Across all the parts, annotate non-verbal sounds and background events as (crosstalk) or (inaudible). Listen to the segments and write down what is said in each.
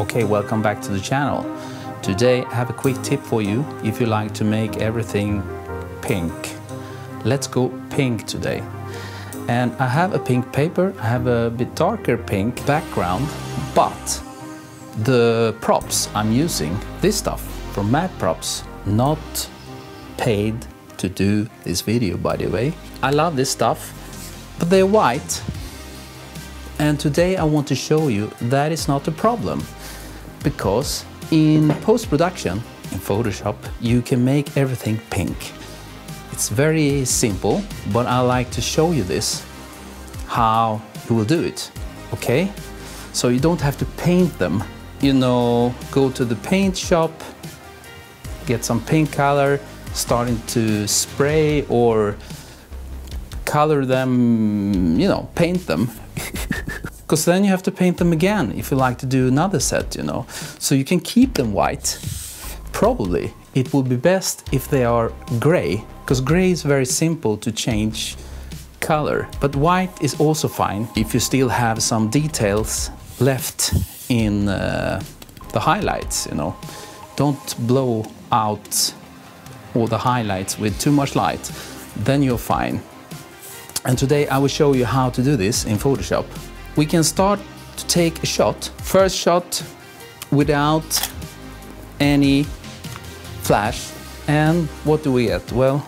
Okay, welcome back to the channel. Today I have a quick tip for you if you like to make everything pink. Let's go pink today. And I have a pink paper, I have a bit darker pink background, but the props I'm using, this stuff from Mad Props, not paid to do this video by the way. I love this stuff, but they're white. And today I want to show you that is not a problem because in post-production in Photoshop you can make everything pink. It's very simple, but I like to show you this, how you will do it, okay? So you don't have to paint them. You know, go to the paint shop, get some pink color, starting to spray or color them, you know, paint them. (laughs) Because then you have to paint them again if you like to do another set, you know. So you can keep them white. Probably it would be best if they are gray, because gray is very simple to change color. But white is also fine if you still have some details left in uh, the highlights, you know. Don't blow out all the highlights with too much light, then you're fine. And today I will show you how to do this in Photoshop. We can start to take a shot. First shot without any flash. And what do we get? Well,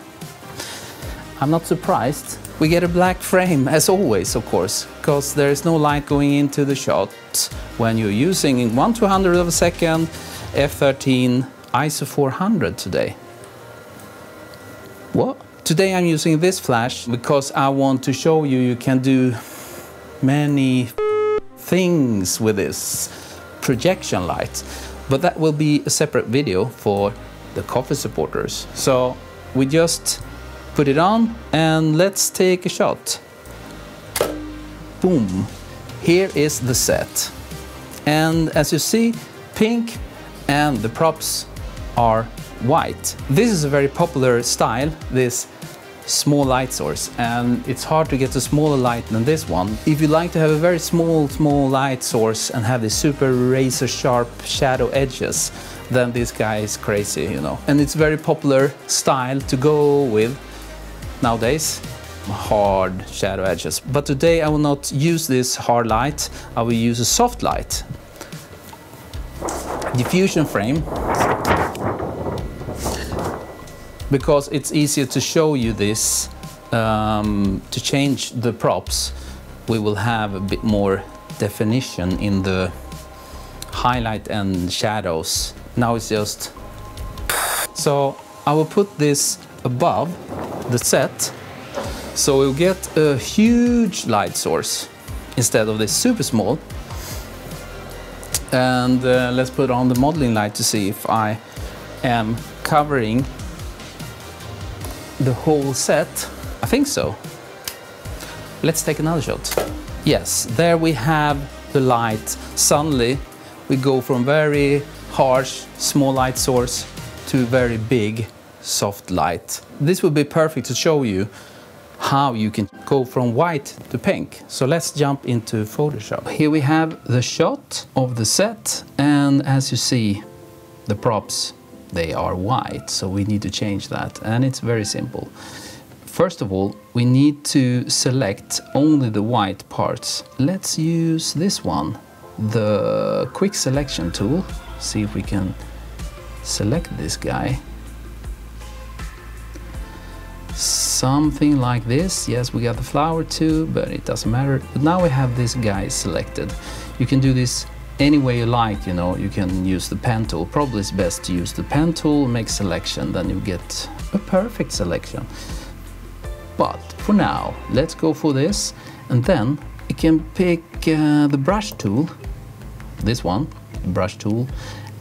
I'm not surprised. We get a black frame as always, of course, because there is no light going into the shot when you're using 1 200 of a second f13 ISO 400 today. What? Today I'm using this flash because I want to show you you can do many things with this projection light. But that will be a separate video for the coffee supporters. So we just put it on and let's take a shot. Boom. Here is the set. And as you see, pink and the props are white. This is a very popular style, this small light source and it's hard to get a smaller light than this one. If you like to have a very small, small light source and have these super razor sharp shadow edges, then this guy is crazy, you know. And it's very popular style to go with nowadays hard shadow edges. But today I will not use this hard light, I will use a soft light. Diffusion frame because it's easier to show you this um, to change the props we will have a bit more definition in the highlight and shadows. Now it's just so I will put this above the set so we'll get a huge light source instead of this super small. And uh, let's put on the modeling light to see if I am covering the whole set? I think so. Let's take another shot. Yes, there we have the light. Suddenly we go from very harsh small light source to very big soft light. This would be perfect to show you how you can go from white to pink. So let's jump into Photoshop. Here we have the shot of the set and as you see the props they are white, so we need to change that. And it's very simple. First of all, we need to select only the white parts. Let's use this one, the quick selection tool. See if we can select this guy. Something like this. Yes, we got the flower too, but it doesn't matter. But now we have this guy selected. You can do this any way you like, you know, you can use the pen tool. Probably it's best to use the pen tool, make selection, then you get a perfect selection. But for now, let's go for this. And then you can pick uh, the brush tool, this one, brush tool,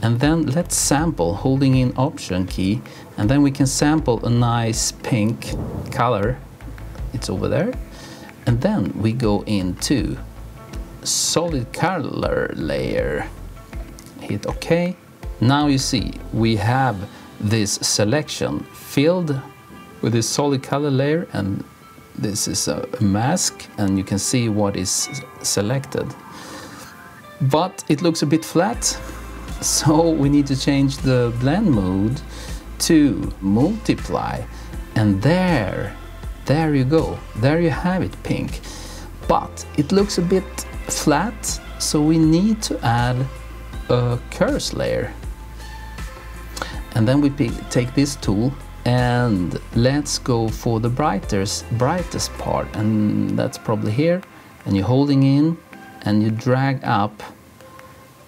and then let's sample holding in option key and then we can sample a nice pink color it's over there and then we go into solid color layer. Hit OK. Now you see we have this selection filled with this solid color layer and this is a mask and you can see what is selected. but it looks a bit flat. (laughs) So we need to change the blend mode to multiply. And there, there you go. There you have it, pink. But it looks a bit flat, so we need to add a curves layer. And then we pick, take this tool and let's go for the brightest, brightest part. And that's probably here. And you're holding in and you drag up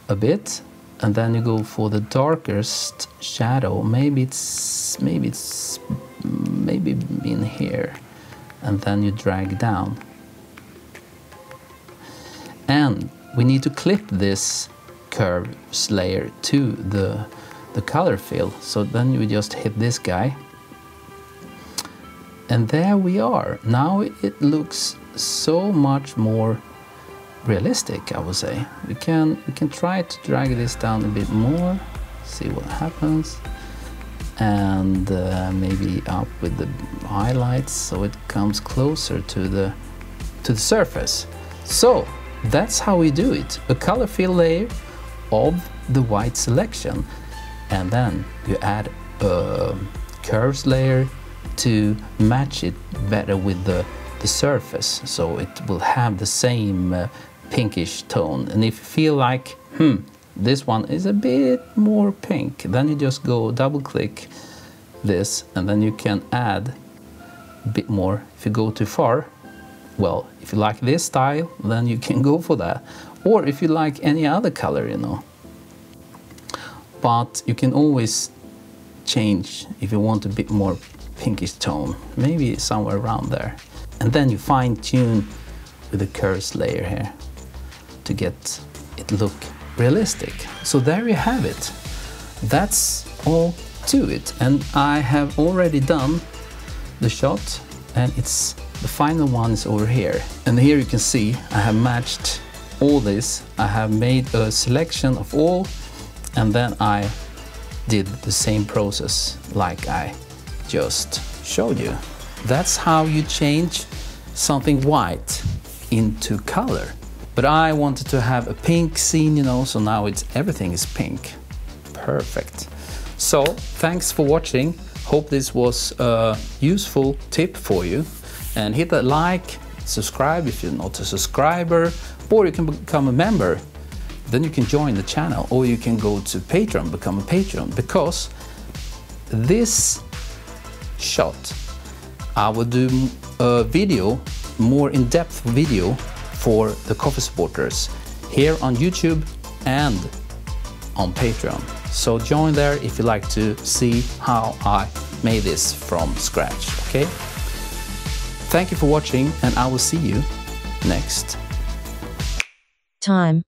a bit. And then you go for the darkest shadow. Maybe it's maybe it's maybe in here. And then you drag down and we need to clip this curves layer to the the color fill. So then you just hit this guy. And there we are. Now it looks so much more realistic I would say. We can we can try to drag this down a bit more see what happens. And uh, maybe up with the highlights so it comes closer to the to the surface. So that's how we do it. A color fill layer of the white selection. And then you add a curves layer to match it better with the, the surface. So it will have the same uh, pinkish tone. And if you feel like hmm this one is a bit more pink then you just go double click this and then you can add a bit more. If you go too far well if you like this style then you can go for that or if you like any other color you know but you can always change if you want a bit more pinkish tone, maybe somewhere around there. And then you fine tune with the curves layer here to get it look realistic. So there you have it. That's all to it. And I have already done the shot and it's the final one is over here. And here you can see I have matched all this. I have made a selection of all and then I did the same process like I just showed you. That's how you change something white into color. But I wanted to have a pink scene, you know, so now it's everything is pink. Perfect. So thanks for watching. Hope this was a useful tip for you. And hit that like, subscribe if you're not a subscriber, or you can become a member. Then you can join the channel, or you can go to Patreon, become a patron, because this shot. I will do a video, more in-depth video for the coffee supporters here on YouTube and on Patreon. So join there if you like to see how I made this from scratch, okay? Thank you for watching and I will see you next time